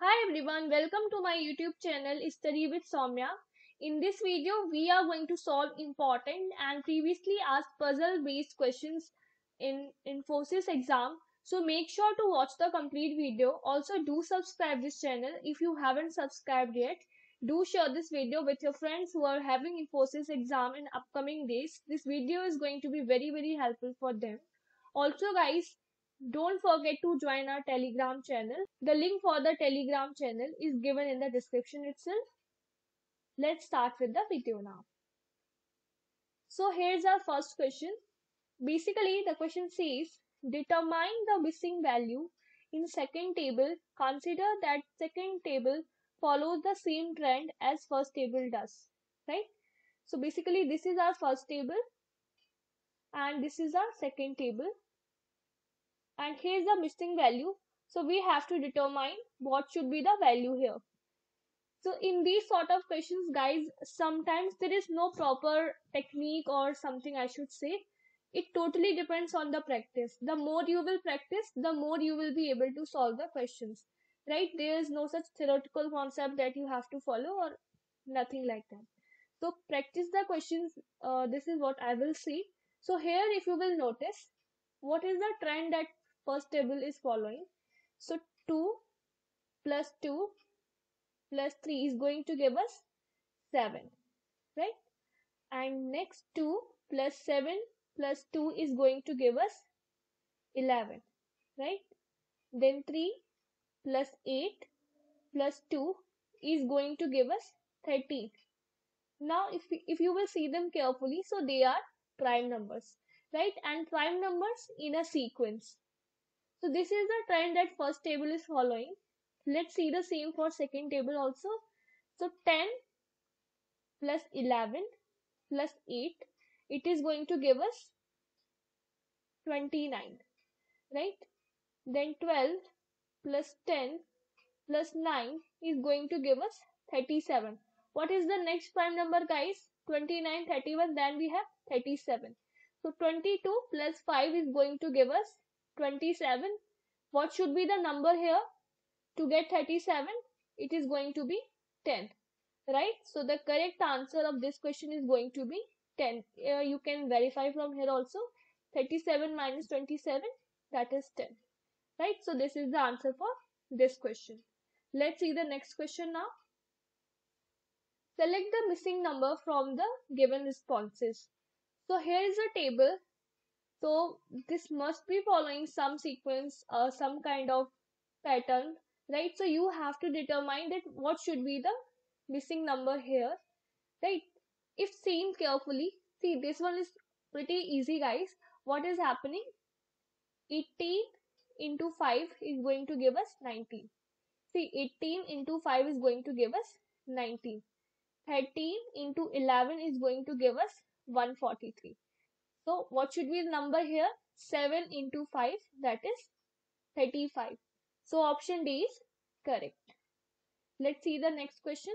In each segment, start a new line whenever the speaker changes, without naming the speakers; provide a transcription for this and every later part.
Hi everyone, welcome to my YouTube channel Study with Saumya. In this video, we are going to solve important and previously asked puzzle based questions in Infosys exam. So make sure to watch the complete video. Also do subscribe this channel if you haven't subscribed yet. Do share this video with your friends who are having Infosys exam in upcoming days. This video is going to be very very helpful for them. Also guys, don't forget to join our telegram channel. The link for the telegram channel is given in the description itself. Let's start with the video now. So here's our first question. Basically the question says determine the missing value in second table. Consider that second table follows the same trend as first table does right? So basically this is our first table and this is our second table and here's the missing value. So we have to determine what should be the value here. So in these sort of questions guys sometimes there is no proper technique or something i should say. It totally depends on the practice. The more you will practice the more you will be able to solve the questions. Right? There is no such theoretical concept that you have to follow or nothing like that. So practice the questions. Uh, this is what i will see so here if you will notice what is the trend that first table is following. So 2 plus 2 plus 3 is going to give us 7, right? And next 2 plus 7 plus 2 is going to give us 11, right? Then 3 plus 8 plus 2 is going to give us 13. Now, if, if you will see them carefully, so they are prime numbers, right? And prime numbers in a sequence. So this is the trend that first table is following. Let's see the same for second table also. So 10 plus 11 plus 8, it is going to give us 29, right? Then 12 plus 10 plus 9 is going to give us 37. What is the next prime number guys? 29, 31, then we have 37. So 22 plus 5 is going to give us 27 what should be the number here? To get 37 it is going to be 10 right? So the correct answer of this question is going to be 10 uh, you can verify from here also. 37 minus 27 that is 10 right? So this is the answer for this question. Let's see the next question now. Select the missing number from the given responses. So here is a table so this must be following some sequence or uh, some kind of pattern, right? So you have to determine that what should be the missing number here, right? If seen carefully, see this one is pretty easy guys. What is happening? 18 into 5 is going to give us 19. See 18 into 5 is going to give us 19. 13 into 11 is going to give us 143. So what should be the number here? 7 into 5 that is 35. So option D is correct. Let's see the next question.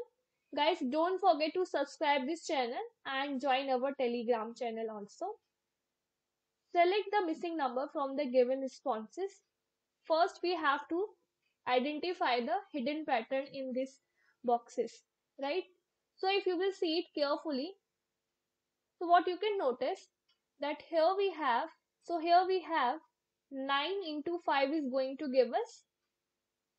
Guys don't forget to subscribe this channel and join our telegram channel also. Select the missing number from the given responses. First we have to identify the hidden pattern in these boxes right so if you will see it carefully so what you can notice that here we have, so here we have 9 into 5 is going to give us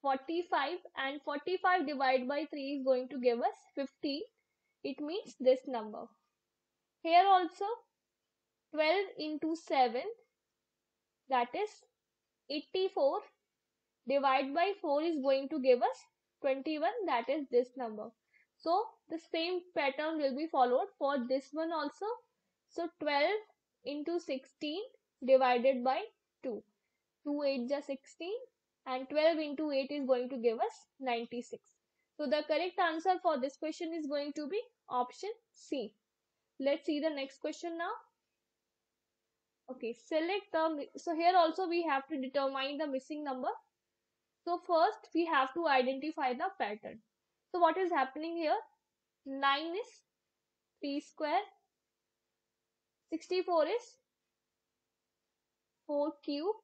45 and 45 divided by 3 is going to give us 15. It means this number. Here also 12 into 7 that is 84 divided by 4 is going to give us 21 that is this number. So the same pattern will be followed for this one also. So 12 into 16 divided by 2. 2 8 is 16 and 12 into 8 is going to give us 96. So the correct answer for this question is going to be option C. Let's see the next question now. Okay, select the, so here also we have to determine the missing number. So first we have to identify the pattern. So what is happening here? 9 is 3 square 64 is 4 cube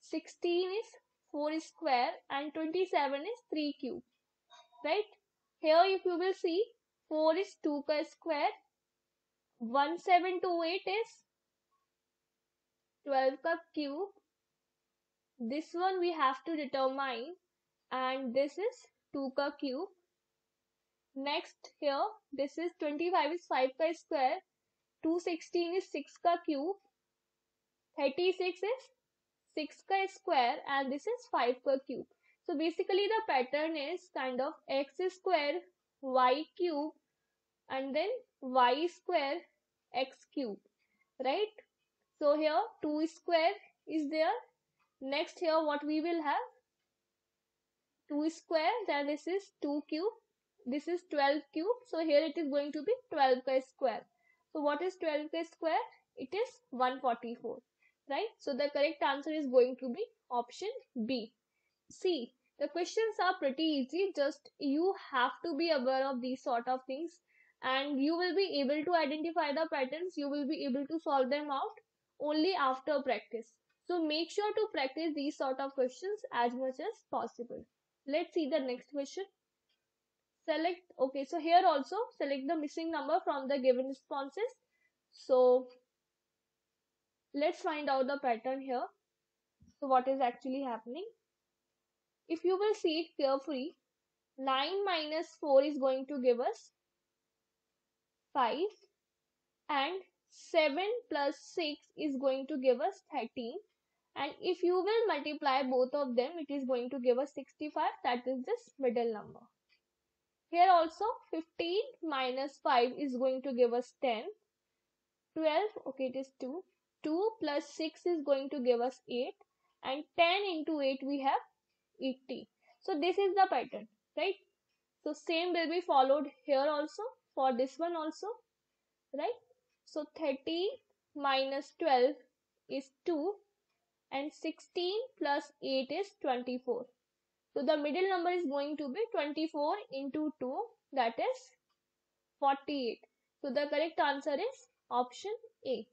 16 is 4 square and 27 is 3 cube. Right? Here if you will see 4 is 2 ka square. 1728 is 12 ka cube. This one we have to determine and this is 2 ka cube. Next here this is 25 is 5 ka square. 216 is 6 ka cube. 36 is 6 ka square and this is 5 ka cube. So basically the pattern is kind of x square y cube and then y square x cube right? So here 2 square is there. Next here what we will have? 2 square then this is 2 cube. This is 12 cube. So here it is going to be 12 k square so what is 12 k square? It is 144 right? So the correct answer is going to be option B. C. the questions are pretty easy. Just you have to be aware of these sort of things and you will be able to identify the patterns. You will be able to solve them out only after practice. So make sure to practice these sort of questions as much as possible. Let's see the next question select okay so here also select the missing number from the given responses. So let's find out the pattern here. So what is actually happening? If you will see it carefully, 9 minus 4 is going to give us 5 and 7 plus 6 is going to give us 13 and if you will multiply both of them it is going to give us 65 that is this middle number. Here also 15 minus 5 is going to give us 10. 12 okay it is 2. 2 plus 6 is going to give us 8 and 10 into 8 we have 80 so this is the pattern right? So same will be followed here also for this one also right? So 30 minus 12 is 2 and 16 plus 8 is 24 so the middle number is going to be 24 into 2 that is 48 so the correct answer is option a.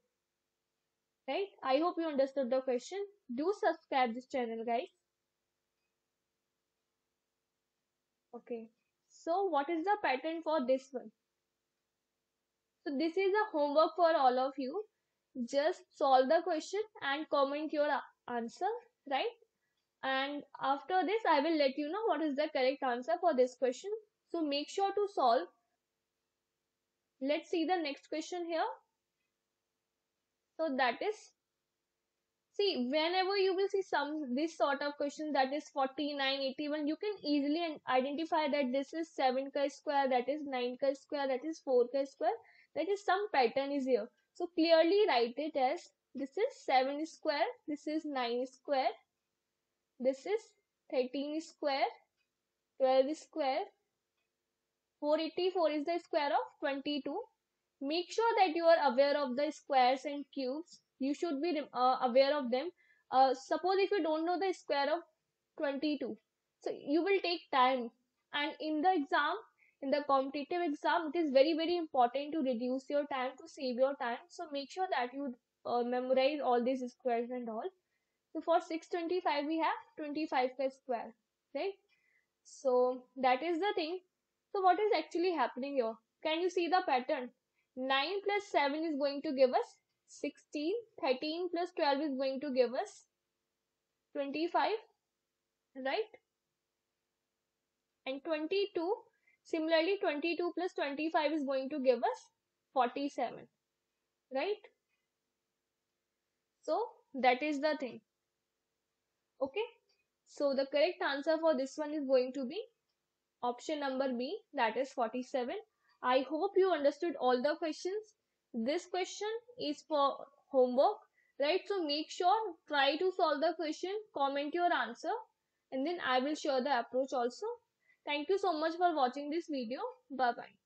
Right? I hope you understood the question. Do subscribe this channel guys. Okay. So what is the pattern for this one? So this is a homework for all of you. Just solve the question and comment your answer. Right and after this i will let you know what is the correct answer for this question. So make sure to solve. Let's see the next question here. So that is see whenever you will see some this sort of question that is 49 81 you can easily identify that this is 7 k square that is 9 k square that is 4 k square. That is some pattern is here. So clearly write it as this is 7 square this is 9 square this is 13 square 12 square 484 is the square of 22 make sure that you are aware of the squares and cubes. You should be uh, aware of them. Uh, suppose if you don't know the square of 22 so you will take time. And in the exam in the competitive exam it is very very important to reduce your time to save your time. So make sure that you uh, memorize all these squares and all so for 625 we have 25 per square right? So that is the thing. So what is actually happening here? Can you see the pattern? 9 plus 7 is going to give us 16 13 plus 12 is going to give us 25 right? And 22 similarly 22 plus 25 is going to give us 47 right? So that is the thing okay? So the correct answer for this one is going to be option number b that is 47 i hope you understood all the questions. This question is for homework right? So make sure try to solve the question comment your answer and then i will share the approach also. Thank you so much for watching this video. Bye bye